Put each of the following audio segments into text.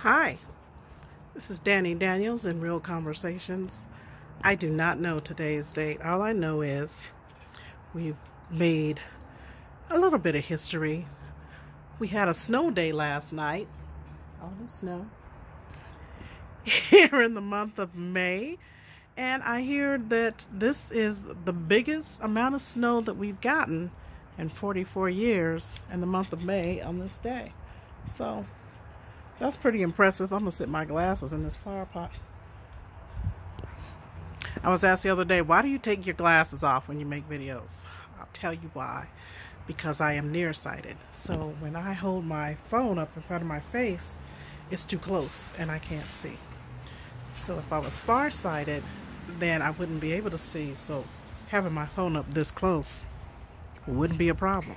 Hi, this is Dani Daniels in Real Conversations. I do not know today's date. All I know is we've made a little bit of history. We had a snow day last night. All the snow. Here in the month of May. And I hear that this is the biggest amount of snow that we've gotten in 44 years in the month of May on this day. So that's pretty impressive. I'm gonna sit my glasses in this flower pot. I was asked the other day, why do you take your glasses off when you make videos? I'll tell you why. Because I am nearsighted. So when I hold my phone up in front of my face, it's too close and I can't see. So if I was farsighted, then I wouldn't be able to see. So having my phone up this close wouldn't be a problem.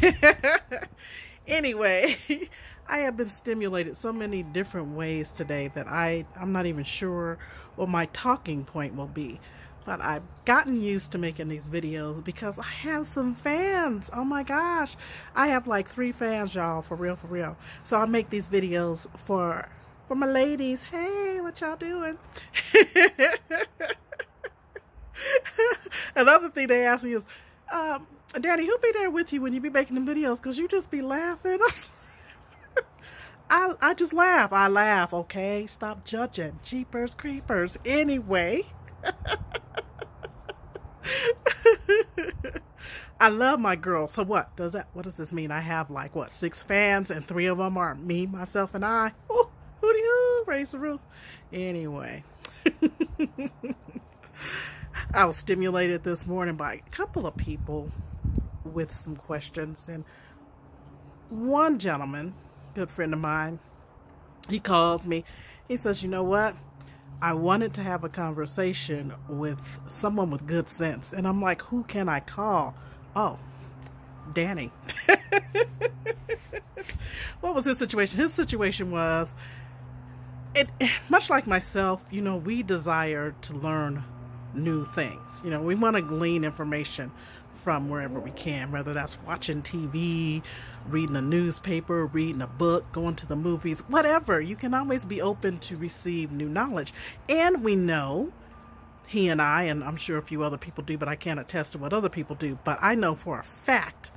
anyway, I have been stimulated so many different ways today that I, I'm not even sure what my talking point will be. But I've gotten used to making these videos because I have some fans. Oh my gosh. I have like three fans, y'all, for real, for real. So I make these videos for for my ladies. Hey, what y'all doing? Another thing they ask me is, um, Daddy, who be there with you when you be making them videos? Because you just be laughing. I, I just laugh. I laugh, okay? Stop judging. Jeepers creepers. Anyway. I love my girl. So what does that? What does this mean? I have like what six fans, and three of them are me, myself, and I. Ooh, hooty hoo! Raise the roof. Anyway, I was stimulated this morning by a couple of people with some questions, and one gentleman good friend of mine, he calls me. He says, You know what? I wanted to have a conversation with someone with good sense. And I'm like, Who can I call? Oh, Dani. what was his situation? His situation was it much like myself, you know, we desire to learn new things. You know, we want to glean information from wherever we can, whether that's watching TV, reading a newspaper, reading a book, going to the movies, whatever. You can always be open to receive new knowledge. And we know, he and I, and I'm sure a few other people do, but I can't attest to what other people do, but I know for a fact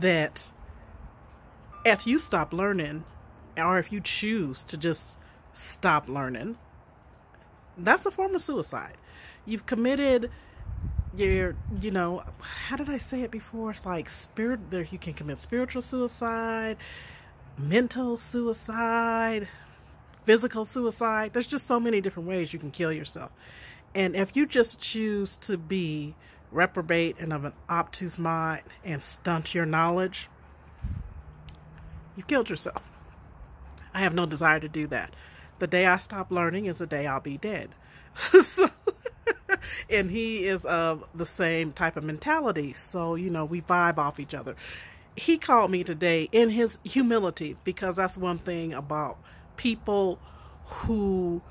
that if you stop learning, or if you choose to just stop learning, that's a form of suicide. You've committed you're you know how did i say it before? It's like spirit there you can commit spiritual suicide mental suicide physical suicide. There's just so many different ways you can kill yourself. And if you just choose to be reprobate and of an obtuse mind and stunt your knowledge you've killed yourself. I have no desire to do that. The day i stop learning is the day i'll be dead. So and he is of the same type of mentality. So, you know, we vibe off each other. He called me today in his humility because that's one thing about people who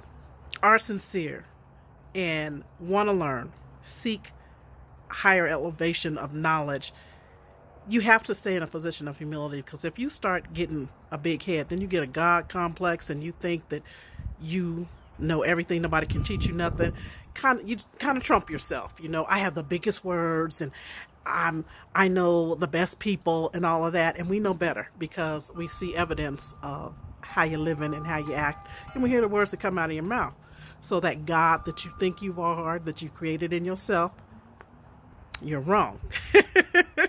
are sincere and want to learn, seek higher elevation of knowledge. You have to stay in a position of humility because if you start getting a big head, then you get a God complex and you think that you know everything, nobody can teach you nothing kind of you kind of trump yourself. You know, I have the biggest words and I'm I know the best people and all of that, and we know better because we see evidence of how you're living and how you act, and we hear the words that come out of your mouth. So that God that you think you are, that you created in yourself, you're wrong.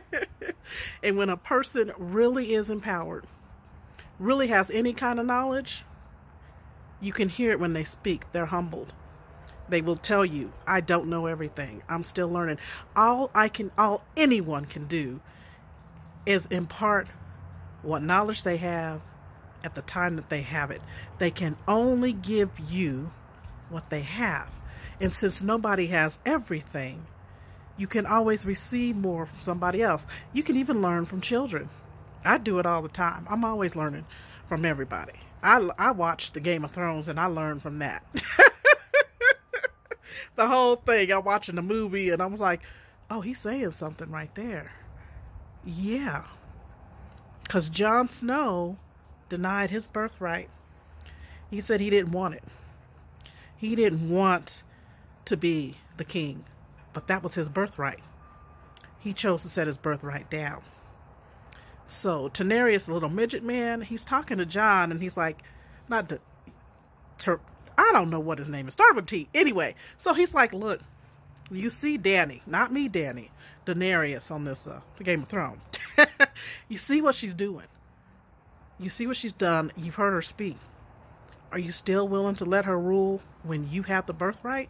and when a person really is empowered, really has any kind of knowledge, you can hear it when they speak. They're humbled. They will tell you, I don't know everything. I'm still learning. All I can, all anyone can do is impart what knowledge they have at the time that they have it. They can only give you what they have. And since nobody has everything, you can always receive more from somebody else. You can even learn from children. I do it all the time. I'm always learning from everybody. I, I watch the Game of Thrones and I learned from that. the whole thing. I'm watching the movie and I was like, oh, he's saying something right there. Yeah. Because Jon Snow denied his birthright He said he didn't want it. He didn't want to be the king, but that was his birthright. He chose to set his birthright down. So Tenarius, the little midget man, he's talking to Jon, and he's like, not to, ter, I don't know what his name is. Start with T. Anyway, so he's like, look, you see Danny, not me, Danny, Daenerys on this uh, Game of Thrones. you see what she's doing. You see what she's done. You've heard her speak. Are you still willing to let her rule when you have the birthright?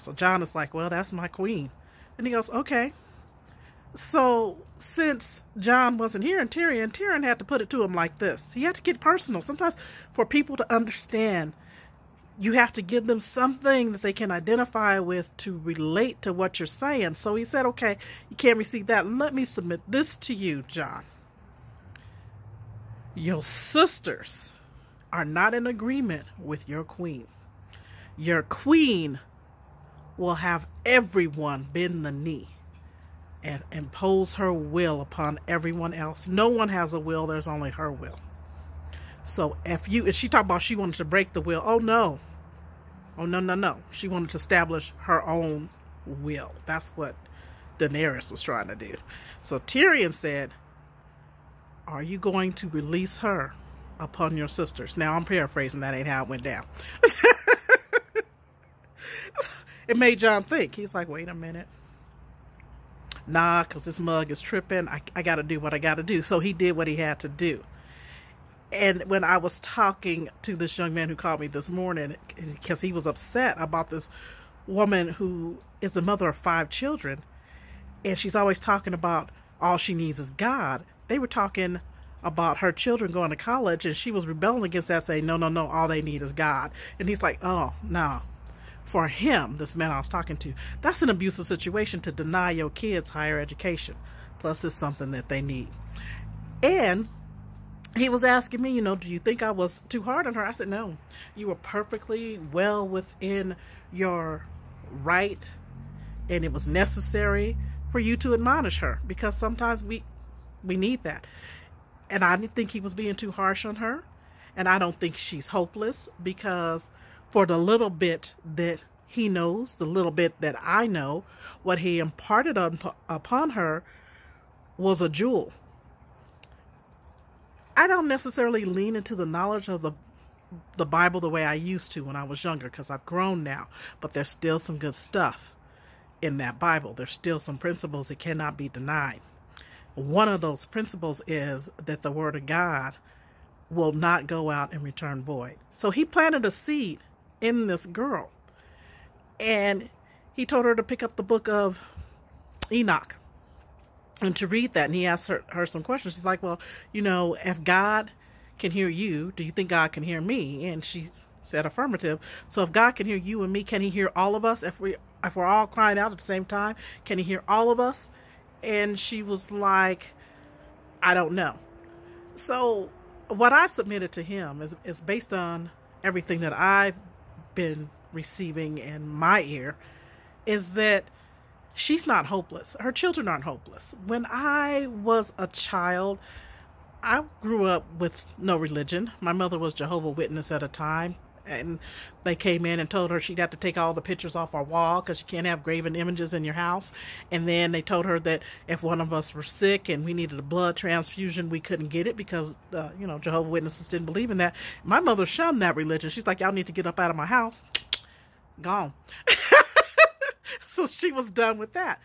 So Jon is like, well, that's my queen. And he goes, okay. So since Jon wasn't here and Tyrion, Tyrion had to put it to him like this. He had to get personal. Sometimes for people to understand, you have to give them something that they can identify with to relate to what you're saying. So he said, okay, you can't receive that. Let me submit this to you, Jon. Your sisters are not in agreement with your queen. Your queen will have everyone bend the knee and impose her will upon everyone else. No one has a will, there's only her will. So if you, if she talked about she wanted to break the will, oh no. Oh no, no, no. She wanted to establish her own will. That's what Daenerys was trying to do. So Tyrion said, Are you going to release her upon your sisters? Now I'm paraphrasing, that ain't how it went down. it made Jon think. He's like, Wait a minute nah, because this mug is tripping. I, I got to do what I got to do. So he did what he had to do. And when I was talking to this young man who called me this morning, because he was upset about this woman who is the mother of five children, and she's always talking about all she needs is God. They were talking about her children going to college, and she was rebelling against that, saying, No, no, no, all they need is God. And he's like, Oh, no, for him, this man I was talking to, that's an abusive situation to deny your kids higher education. Plus, it's something that they need. And he was asking me, you know, do you think I was too hard on her? I said, no. You were perfectly well within your right, and it was necessary for you to admonish her because sometimes we we need that. And I didn't think he was being too harsh on her, and I don't think she's hopeless because for the little bit that he knows, the little bit that I know, what he imparted on, upon her was a jewel. I don't necessarily lean into the knowledge of the the Bible the way I used to when I was younger because I've grown now, but there's still some good stuff in that Bible. There's still some principles that cannot be denied. One of those principles is that the Word of God will not go out and return void. So he planted a seed in this girl. And he told her to pick up the book of Enoch and to read that. And he asked her, her some questions. She's like, Well, you know, if God can hear you, do you think God can hear me? And she said affirmative. So if God can hear you and me, can he hear all of us? If we if we're all crying out at the same time, can he hear all of us? And she was like, I don't know. So what I submitted to him is, is based on everything that I've been receiving in my ear is that she's not hopeless. Her children aren't hopeless. When I was a child, I grew up with no religion. My mother was Jehovah Witness at a time and they came in and told her she'd have to take all the pictures off our wall because you can't have graven images in your house. And then they told her that if one of us were sick and we needed a blood transfusion, we couldn't get it because, uh, you know, Jehovah Witnesses didn't believe in that. My mother shunned that religion. She's like, y'all need to get up out of my house. Gone. so she was done with that.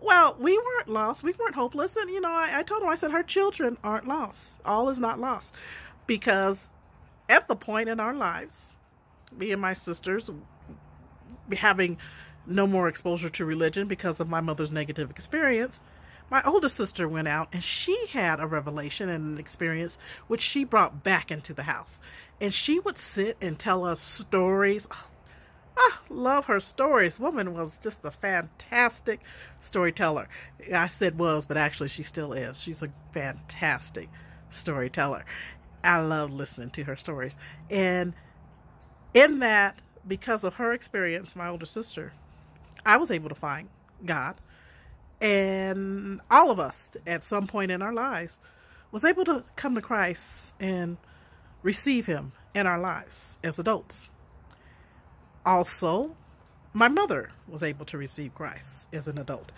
Well, we weren't lost. We weren't hopeless. And, you know, I, I told her, I said, her children aren't lost. All is not lost. Because at the point in our lives, me and my sisters having no more exposure to religion because of my mother's negative experience, my oldest sister went out and she had a revelation and an experience which she brought back into the house. And she would sit and tell us stories. Oh, ah, love her stories. Woman was just a fantastic storyteller. I said was, but actually she still is. She's a fantastic storyteller. I love listening to her stories. And in that, because of her experience, my older sister, I was able to find God. And all of us, at some point in our lives, was able to come to Christ and receive him in our lives as adults. Also, my mother was able to receive Christ as an adult.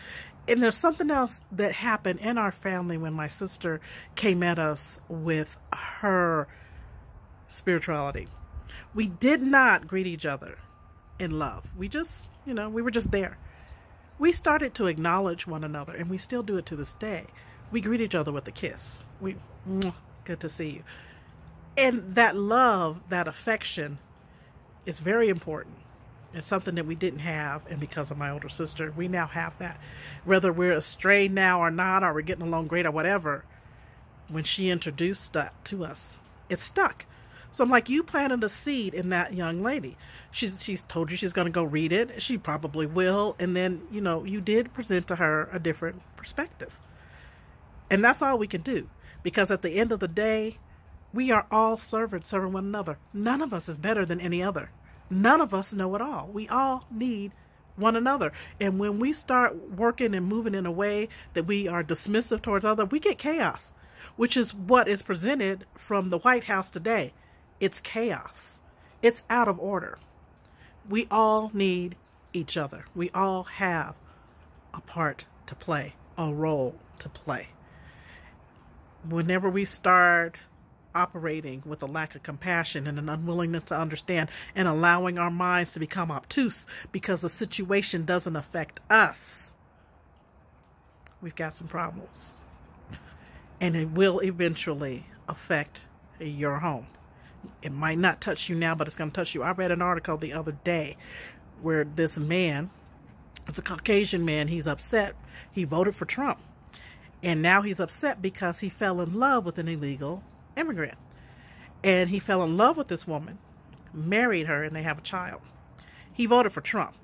And there's something else that happened in our family when my sister came at us with her spirituality. We did not greet each other in love. We just, you know, we were just there. We started to acknowledge one another, and we still do it to this day. We greet each other with a kiss. We, good to see you. And that love, that affection, is very important. It's something that we didn't have, and because of my older sister, we now have that. Whether we're estranged now or not, or we're getting along great or whatever, when she introduced that to us, it stuck. So I'm like, you planted a seed in that young lady. She's she's told you she's going to go read it. She probably will, and then you know you did present to her a different perspective, and that's all we can do. Because at the end of the day, we are all servants serving one another. None of us is better than any other. None of us know it all. We all need one another. And when we start working and moving in a way that we are dismissive towards other, we get chaos, which is what is presented from the White House today. It's chaos. It's out of order. We all need each other. We all have a part to play, a role to play. Whenever we start operating with a lack of compassion and an unwillingness to understand and allowing our minds to become obtuse because the situation doesn't affect us, we've got some problems. And it will eventually affect your home it might not touch you now, but it's going to touch you. I read an article the other day where this man, it's a Caucasian man, he's upset. He voted for Trump. And now he's upset because he fell in love with an illegal immigrant. And he fell in love with this woman, married her, and they have a child. He voted for Trump.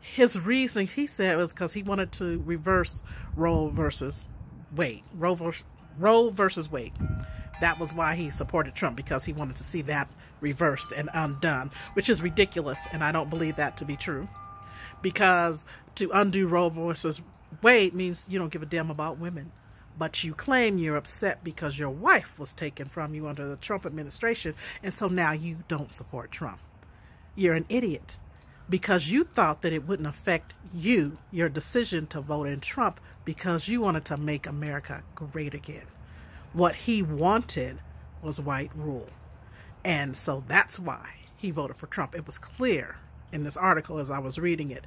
His reasoning, he said, was because he wanted to reverse Roe versus Wade. Roe versus, Roe versus Wade. That was why he supported Trump because he wanted to see that reversed and undone, which is ridiculous, and I don't believe that to be true. Because to undo Roe versus Wade means you don't give a damn about women. But you claim you're upset because your wife was taken from you under the Trump administration, and so now you don't support Trump. You're an idiot because you thought that it wouldn't affect you, your decision to vote in Trump, because you wanted to make America great again. What he wanted was white rule. And so that's why he voted for Trump. It was clear in this article as I was reading it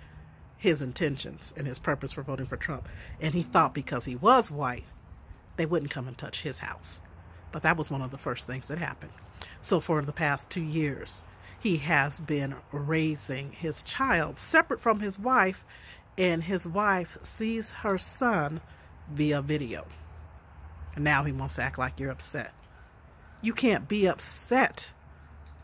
his intentions and his purpose for voting for Trump. And he thought because he was white, they wouldn't come and touch his house. But that was one of the first things that happened. So for the past two years, he has been raising his child separate from his wife, and his wife sees her son via video. And now he wants to act like you're upset. You can't be upset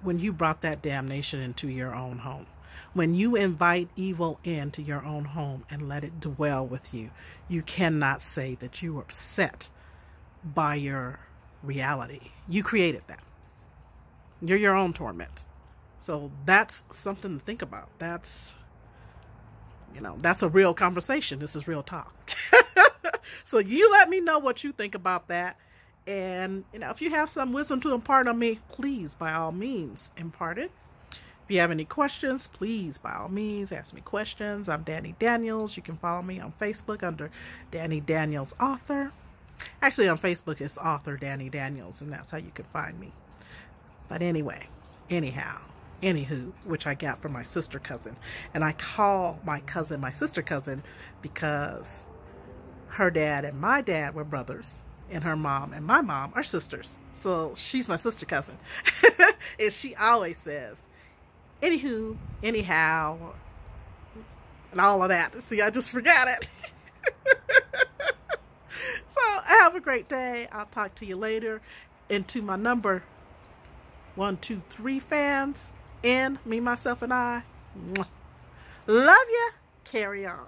when you brought that damnation into your own home. When you invite evil into your own home and let it dwell with you, you cannot say that you are upset by your reality. You created that. You're your own torment. So that's something to think about. That's, you know, that's a real conversation. This is real talk. so you let me know what you think about that. And, you know, if you have some wisdom to impart on me, please, by all means, impart it. If you have any questions, please, by all means, ask me questions. I'm Dani Daniels. You can follow me on Facebook under Dani Daniels Author. Actually, on Facebook, it's Author Dani Daniels, and that's how you can find me. But anyway, anyhow, anywho, which I got from my sister cousin. And I call my cousin my sister cousin because her dad and my dad were brothers, and her mom and my mom are sisters. So she's my sister cousin. and she always says, anywho, anyhow, and all of that. See, I just forgot it. so have a great day. I'll talk to you later. And to my number one, two, three fans, and me, myself, and I, love you. Carry on.